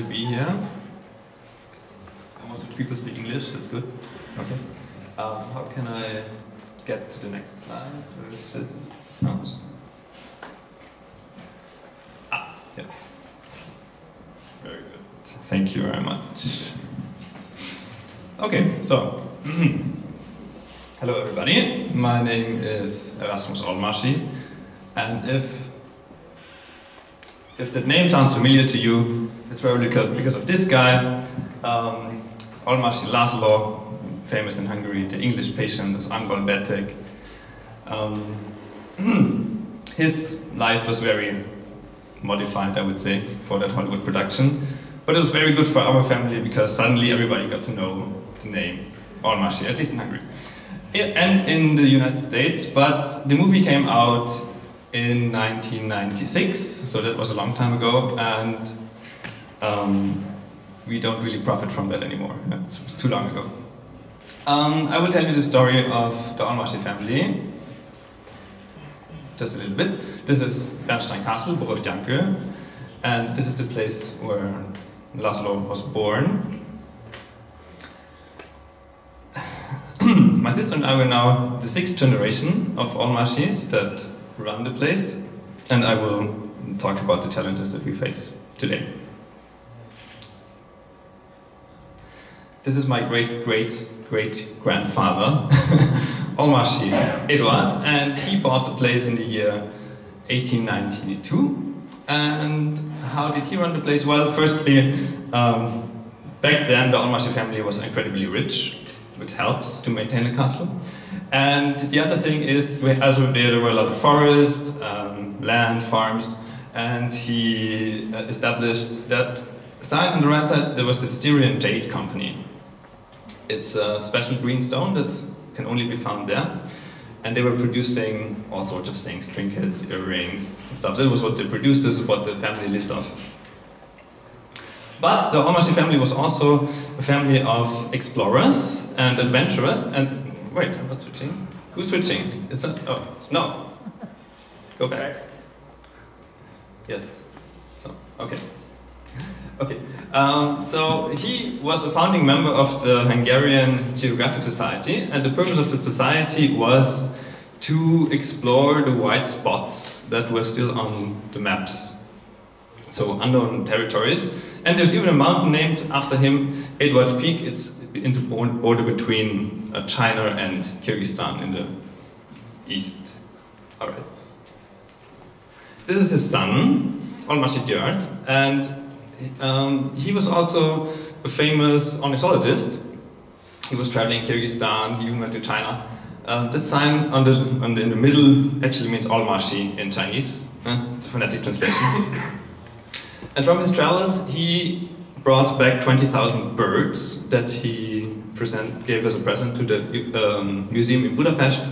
be here. Most of the people speak English, that's good. Okay. Um, how can I get to the next slide? Where is it? No. Ah, yeah. Very good. Thank you very much. Okay, so. Hello everybody, my name is Erasmus Almásy, and if if that name sounds familiar to you, it's probably because of this guy, um, Almásy Laszlo, famous in Hungary, the English patient is Angol Beteg. Um, his life was very modified, I would say, for that Hollywood production. But it was very good for our family because suddenly everybody got to know the name Almásy, at least in Hungary. And in the United States, but the movie came out in 1996, so that was a long time ago, and um, we don't really profit from that anymore. It's, it's too long ago. Um, I will tell you the story of the Almásy family, just a little bit. This is Bernstein Castle, Borostyánkő, and this is the place where Laszlo was born. My sister and I were now the sixth generation of Almásys that run the place, and I will talk about the challenges that we face today. This is my great great great grandfather, Almásy Eduard, and he bought the place in the year 1892. And how did he run the place? Well, firstly, um, back then the Almásy family was incredibly rich, which helps to maintain a castle. And the other thing is, as we there, there were a lot of forests, um, land, farms, and he uh, established that side on the right side there was the Styrian Jade Company. It's a special green stone that can only be found there. And they were producing all sorts of things, trinkets, earrings, and stuff. That was what they produced, this is what the family lived off. But the Almásy family was also a family of explorers and adventurers, and Wait, I'm not switching. Who's switching? It's not. Oh, no. Go back. Yes. So, okay. Okay. Um, so he was a founding member of the Hungarian Geographic Society, and the purpose of the society was to explore the white spots that were still on the maps. So unknown territories. And there's even a mountain named after him, Edward Peak. It's in the border between uh, China and Kyrgyzstan in the east. All right. This is his son, Almásy György, and um, he was also a famous ornithologist. He was traveling Kyrgyzstan, he even went to China. Um, that sign on the, on the, in the middle actually means Almásy in Chinese. Uh, it's a phonetic translation. and from his travels, he brought back 20,000 birds that he present, gave as a present to the um, museum in Budapest.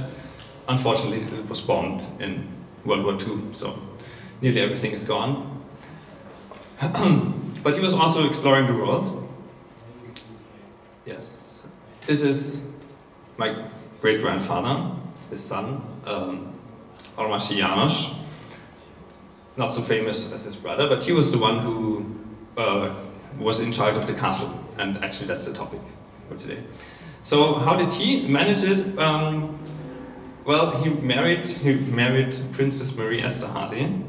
Unfortunately, it was bombed in World War II, so nearly everything is gone. but he was also exploring the world. Yes. This is my great-grandfather, his son, um, János. Not so famous as his brother, but he was the one who uh, was in charge of the castle, and actually that's the topic for today. So how did he manage it? Um, well, he married he married Princess Marie Esterhazy.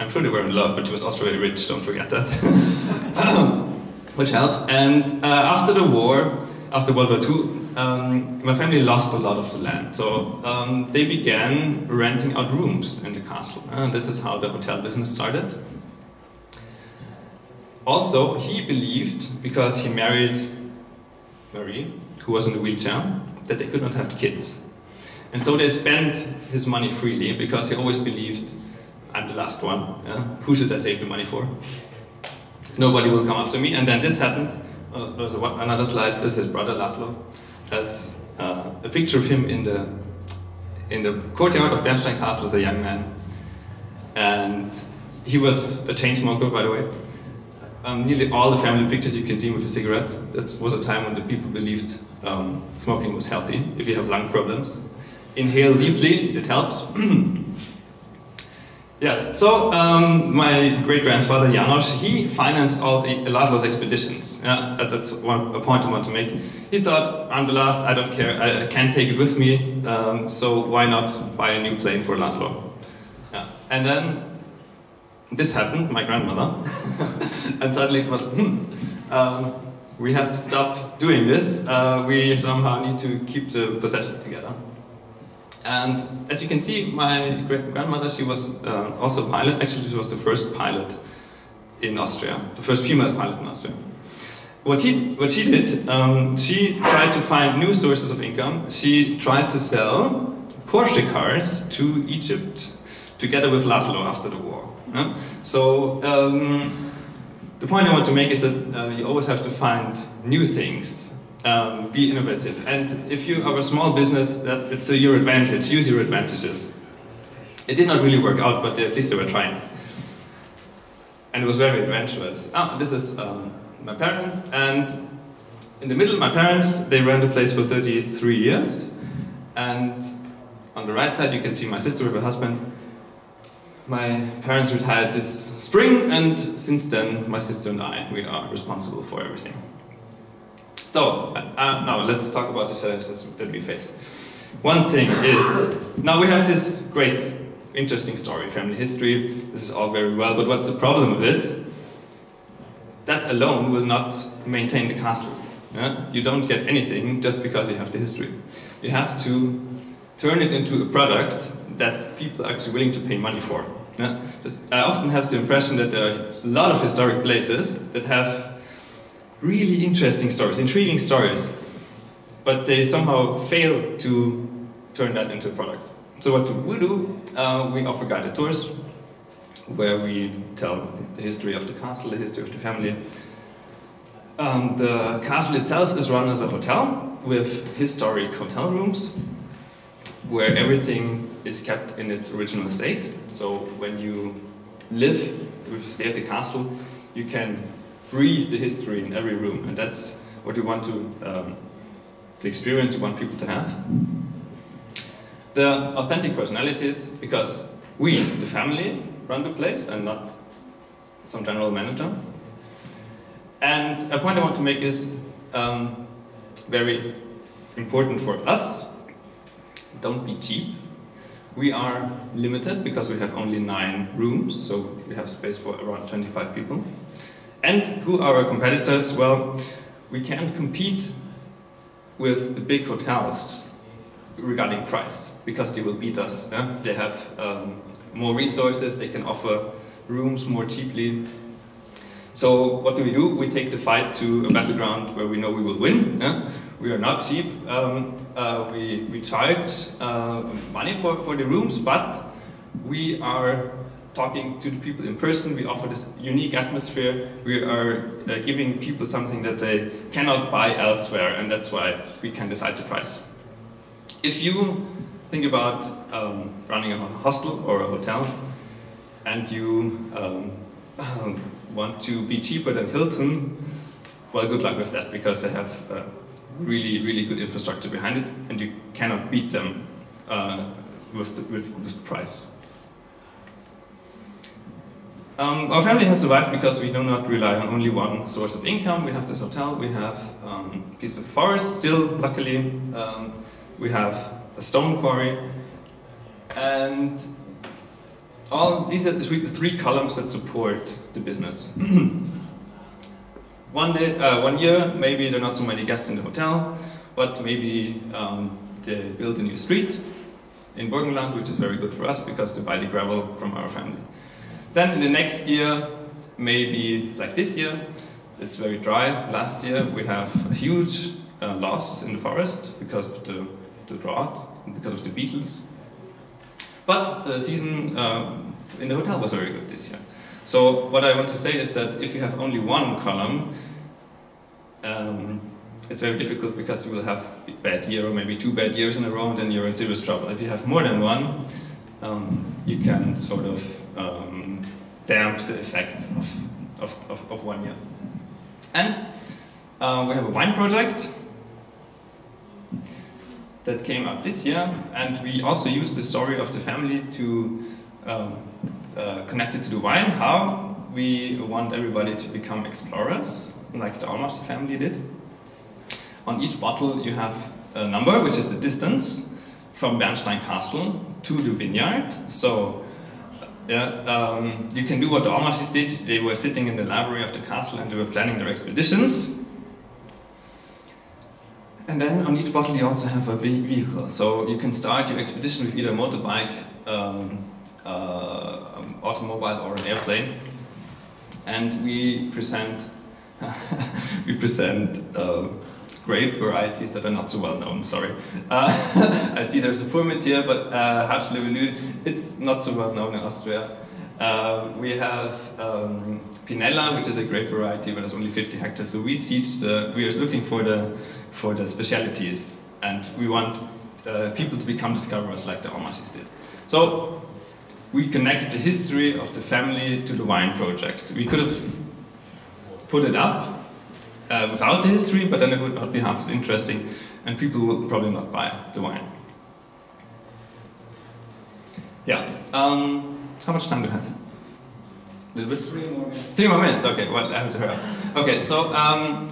I'm sure they were in love, but she was also very rich. Don't forget that, which helps. And uh, after the war, after World War II, um, my family lost a lot of the land. So um, they began renting out rooms in the castle. And this is how the hotel business started. Also, he believed, because he married Marie, who was in a wheelchair, that they could not have kids. And so they spent his money freely, because he always believed, I'm the last one, yeah? who should I save the money for? Nobody will come after me. And then this happened. Uh, there's another slide, this is his brother Laszlo. There's uh, a picture of him in the, in the courtyard of Bernstein Castle as a young man. And he was a chain smoker, by the way um, nearly all the family pictures you can see with a cigarette. That was a time when the people believed um, smoking was healthy if you have lung problems. Inhale deeply, it helps. Yes, so um, my great grandfather Janos, he financed all the Laszlo's expeditions. Yeah, that's one, a point I want to make. He thought, I'm the last, I don't care, I, I can't take it with me, um, so why not buy a new plane for Laszlo? Yeah. And then this happened, my grandmother, and suddenly it was, hmm, um, we have to stop doing this. Uh, we somehow need to keep the possessions together. And as you can see, my grandmother, she was uh, also a pilot. Actually, she was the first pilot in Austria, the first female pilot in Austria. What, he, what she did, um, she tried to find new sources of income. She tried to sell Porsche cars to Egypt, together with Laszlo after the war. Yeah? So um, the point I want to make is that uh, you always have to find new things um, be innovative. And if you are a small business, that it's a your advantage. Use your advantages. It did not really work out, but at least they were trying. And it was very adventurous. Ah, this is um, my parents, and in the middle, my parents, they ran the place for 33 years. And on the right side, you can see my sister with her husband. My parents retired this spring, and since then, my sister and I, we are responsible for everything. So, uh, now let's talk about the challenges that we face. One thing is, now we have this great, interesting story, family history, this is all very well, but what's the problem with it? That alone will not maintain the castle. Yeah? You don't get anything just because you have the history. You have to turn it into a product that people are actually willing to pay money for. Yeah? I often have the impression that there are a lot of historic places that have really interesting stories, intriguing stories, but they somehow fail to turn that into a product. So what do we do? Uh, we offer guided tours where we tell the history of the castle, the history of the family. Um, the castle itself is run as a hotel with historic hotel rooms where everything is kept in its original state. So when you live, if you stay at the castle, you can breathe the history in every room, and that's what we want to, um, the experience we want people to have. The authentic personalities, because we, the family, run the place and not some general manager. And a point I want to make is um, very important for us. Don't be cheap. We are limited because we have only nine rooms, so we have space for around 25 people. And who are our competitors? Well, we can't compete with the big hotels regarding price because they will beat us. Yeah? They have um, more resources, they can offer rooms more cheaply. So what do we do? We take the fight to a battleground where we know we will win. Yeah? We are not cheap. Um, uh, we, we charge uh, money for, for the rooms, but we are talking to the people in person. We offer this unique atmosphere. We are uh, giving people something that they cannot buy elsewhere, and that's why we can decide the price. If you think about um, running a hostel or a hotel, and you um, want to be cheaper than Hilton, well, good luck with that, because they have uh, really, really good infrastructure behind it, and you cannot beat them uh, with, the, with, with price. Um, our family has survived because we do not rely on only one source of income. We have this hotel, we have um, a piece of forest still, luckily. Um, we have a stone quarry. And all these are the three, the three columns that support the business. one, day, uh, one year, maybe there are not so many guests in the hotel, but maybe um, they build a new street in Burgenland, which is very good for us because they buy the gravel from our family. Then in the next year, maybe like this year, it's very dry. Last year we have a huge uh, loss in the forest because of the, the drought and because of the beetles. But the season um, in the hotel was very good this year. So what I want to say is that if you have only one column, um, it's very difficult because you will have a bad year or maybe two bad years in a row and then you're in serious trouble. If you have more than one, um, you can sort of um, damp the effect of, of, of, of one year. And uh, we have a wine project that came up this year, and we also used the story of the family to um, uh, connected to the wine. How? We want everybody to become explorers, like the Almásy family did. On each bottle you have a number, which is the distance from Bernstein Castle to the vineyard. So yeah, um, you can do what the Almásys did. They were sitting in the library of the castle and they were planning their expeditions. And then on each bottle you also have a vehicle. So you can start your expedition with either a motorbike, um, uh, um, automobile or an airplane. And we present, we present uh, grape varieties that are not so well known, sorry. Uh, I see there's a Furmint here, but uh, it's not so well known in Austria. Uh, we have um, Pinella, which is a grape variety, but it's only 50 hectares. So we siege the, we are looking for the, for the specialities, and we want uh, people to become discoverers like the Almásys did. So we connect the history of the family to the wine project. We could have put it up uh, without the history, but then it would not be half as interesting, and people would probably not buy the wine. Yeah. Um, how much time do we have? A little bit? Three more minutes. Three more minutes, okay, well, I have to hurry up. Okay, so, um,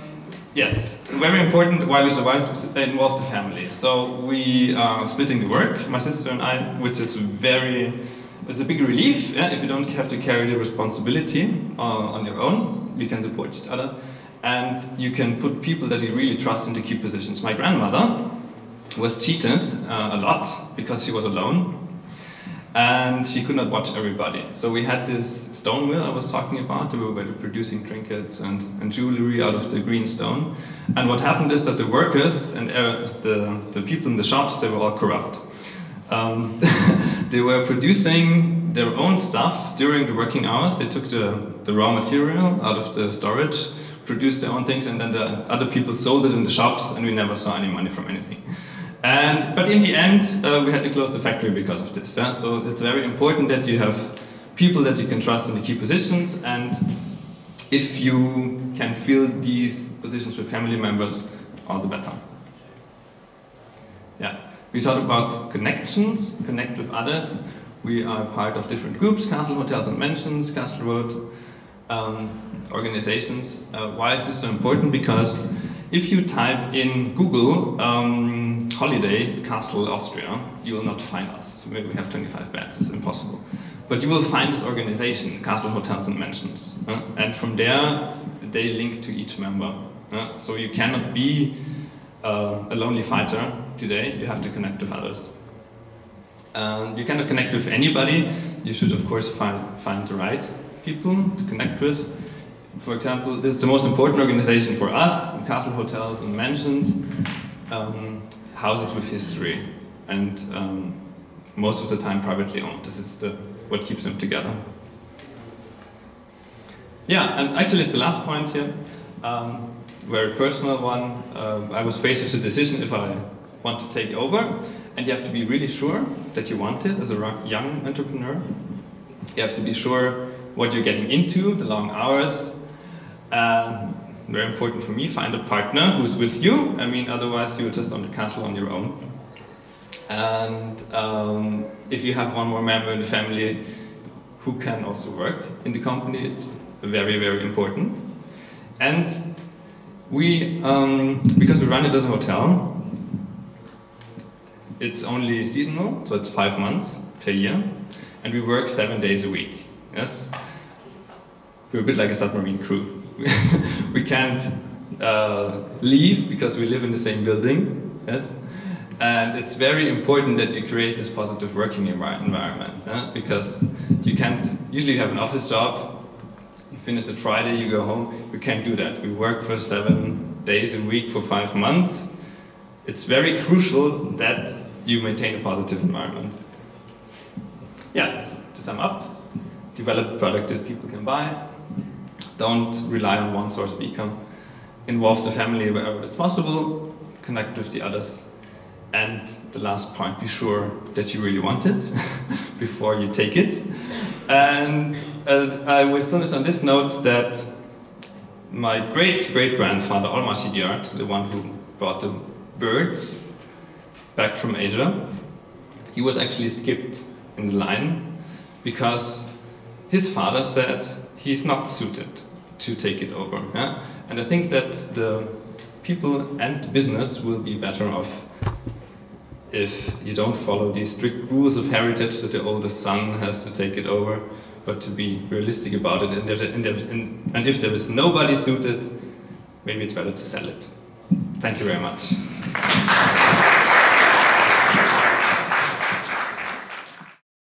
yes, very important while we survive to involve the family. So we are splitting the work, my sister and I, which is very, it's a big relief yeah, if you don't have to carry the responsibility uh, on your own. We can support each other and you can put people that you really trust into key positions. My grandmother was cheated uh, a lot because she was alone and she could not watch everybody. So we had this stone mill I was talking about, we were producing trinkets and, and jewelry out of the green stone. And what happened is that the workers and uh, the, the people in the shops, they were all corrupt. Um, they were producing their own stuff during the working hours. They took the, the raw material out of the storage produced their own things, and then the other people sold it in the shops, and we never saw any money from anything. And, but in the end, uh, we had to close the factory because of this. Yeah? So it's very important that you have people that you can trust in the key positions, and if you can fill these positions with family members, all the better. Yeah, we talked about connections, connect with others. We are part of different groups, Castle Hotels and Mansions, Castle Road, um, organizations. Uh, why is this so important? Because if you type in Google um, holiday castle Austria, you will not find us. Maybe we have 25 beds, it's impossible. But you will find this organization, Castle Hotels and Mansions. Uh, and from there, they link to each member. Uh, so you cannot be uh, a lonely fighter today, you have to connect with others. you cannot connect with anybody, you should of course find, find the right people to connect with for example, this is the most important organization for us, castle hotels and mansions, um, houses with history, and um, most of the time privately owned. This is the, what keeps them together. Yeah, and actually it's the last point here, um, very personal one. Uh, I was faced with a decision if I want to take over, and you have to be really sure that you want it as a young entrepreneur. You have to be sure what you're getting into, the long hours, um, very important for me, find a partner who's with you. I mean, otherwise you're just on the castle on your own. And um, if you have one more member in the family who can also work in the company, it's very, very important. And we, um, because we run it as a hotel, it's only seasonal, so it's five months per year, and we work seven days a week. Yes, we're a bit like a submarine crew. we can't uh, leave because we live in the same building. Yes, and it's very important that you create this positive working environment because you can't. Usually, you have an office job. You finish it Friday, you go home. You can't do that. We work for seven days a week for five months. It's very crucial that you maintain a positive environment. Yeah, to sum up, develop a product that people can buy, don't rely on one source of income. Involve the family wherever it's possible, connect with the others. And the last point, be sure that you really want it before you take it. And uh, I will finish on this note that my great-great-grandfather, Olmar Sidiart, the one who brought the birds back from Asia, he was actually skipped in the line because his father said he's not suited to take it over. Yeah? And I think that the people and business will be better off if you don't follow these strict rules of heritage that the oldest son has to take it over, but to be realistic about it. And if, and if, and if there is nobody suited, maybe it's better to sell it. Thank you very much.